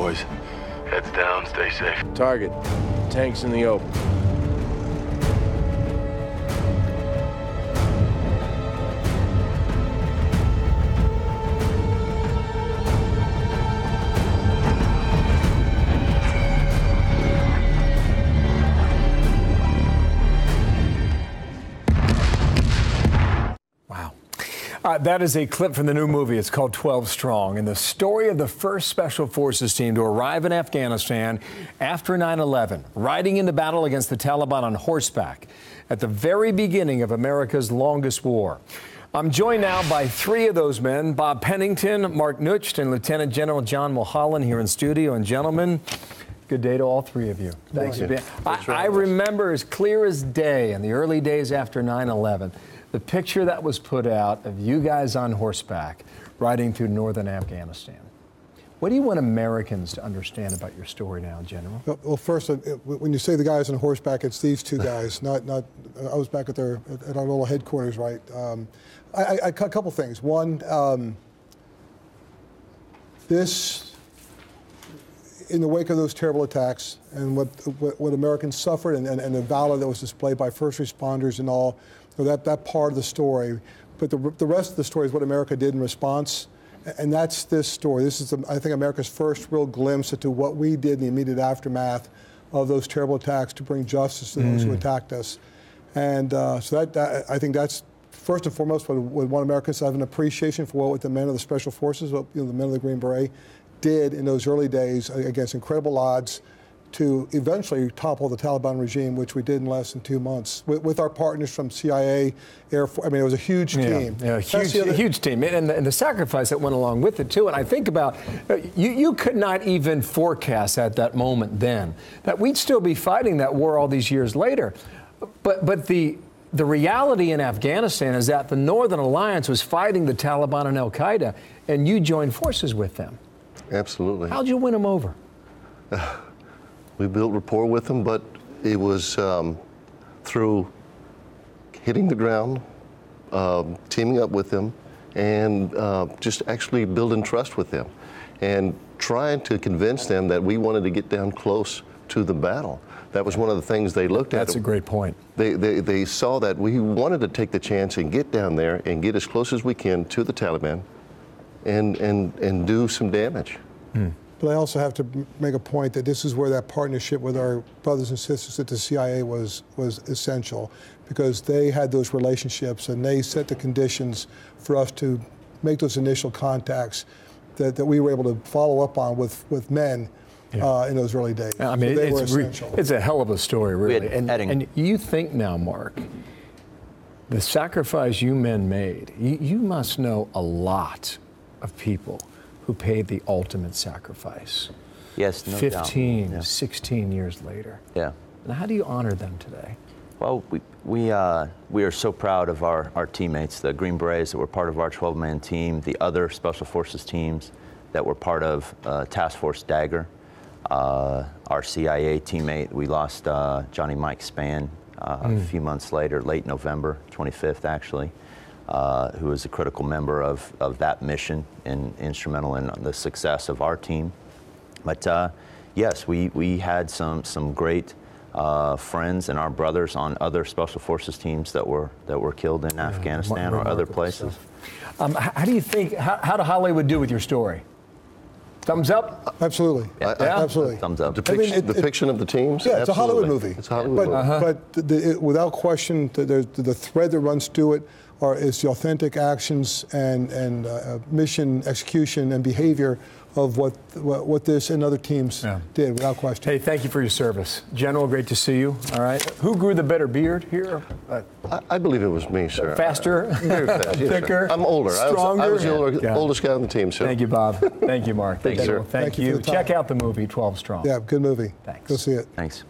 boys. Heads down, stay safe. Target. Tanks in the open. Uh, that is a clip from the new movie. It's called 12 Strong, and the story of the first Special Forces team to arrive in Afghanistan after 9 11, riding into battle against the Taliban on horseback at the very beginning of America's longest war. I'm joined now by three of those men Bob Pennington, Mark Nutsch, and Lieutenant General John Mulholland here in studio. And, gentlemen, Good day to all three of you. Thanks for being. I, I remember as clear as day in the early days after 9 11, the picture that was put out of you guys on horseback riding through northern Afghanistan. What do you want Americans to understand about your story now, General? Well, first, uh, when you say the guys on horseback, it's these two guys. not, not. I was back at their at our little headquarters, right? Um, I, I, a couple things. One, um, this, in the wake of those terrible attacks and what what, what Americans suffered and, and, and, the valor that was displayed by first responders and all, so that that part of the story. But the the rest of the story is what America did in response. And that's this story. This is, I think, America's first real glimpse into what we did in the immediate aftermath of those terrible attacks to bring justice to those who attacked us. And uh, so that, that, I think that's first and foremost what, what want Americans have an appreciation for what the men of the Special Forces, what you know, the men of the Green Beret, did in those early days against incredible odds to eventually topple the Taliban regime, which we did in less than two months with, with our partners from CIA, Air Force. I mean, it was a huge Yeah, team. yeah, huge, the other- huge team, and the, and the sacrifice that went along with it too. And I think about uh, you, you could not even forecast at that moment then that we'd still be fighting that war all these years later. But but the the reality in Afghanistan is that the Northern Alliance was fighting the Taliban and Al Qaeda, and you joined forces with them. Absolutely. How'd you win them over? We built rapport with them, but it was um, through hitting the ground, um, teaming up with them, and uh, just actually building trust with them, and trying to convince them that we wanted to get down close to the battle. That was one of the things they looked at. That's a great point. They, they, they saw that we wanted to take the chance and get down there and get as close as we can to the Taliban and, and, and do some damage. But I also have to make a point that this is where that partnership with our brothers and sisters at the CIA was was essential, because they had those relationships and they set the conditions for us to make those initial contacts that, that we were able to follow up on with with men uh, in those early days. I mean, So they were it's, re- it's a hell of a story, really. And, and you think now, Mark, the sacrifice you men made, you, you must know a lot of people who paid the ultimate sacrifice. Yes, no doubt. 15, Yeah. 16 years later. Yeah. And how do you honor them today? Well, we, we, uh, we are so proud of our, our teammates, the Green Berets that were part of our 12 man team, the other Special Forces teams that were part of uh, Task Force Dagger, uh, our CIA teammate. We lost uh, Johnny Mike Spann uh, a few months later, late November, 25th actually, uh, who was a critical member of, of that mission and instrumental in the success of our team. But uh, yes, we, we had some, some great uh, friends and our brothers on other special forces teams that were that were killed in Afghanistan or other places. Um, how do you think, how, how did Hollywood do with your story? Thumbs up? Absolutely, I- absolutely. Thumbs up. Depiction, it- it- depiction of the teams? Yeah, it's a Hollywood movie. It's a Hollywood but, movie. But the, it, without question, the, the, the thread that runs through it are, is the authentic actions and, and uh, mission execution and behavior of what, what, what this and other teams Yeah. did, without question. Hey, thank you for your service. General, great to see you. All right. Who grew the better beard here? Uh, I, I believe it was me, sir. faster? Very fast, yes. Thicker? I'm older. I was, I was the older, Yeah. oldest guy on the team, sir. Thank you, Bob. Thank you, Mark. Thank you, sir. Thank, Thank you you. for the time. Check out the movie 12 Strong. Yeah, good movie. Thanks. Go see it. Thanks.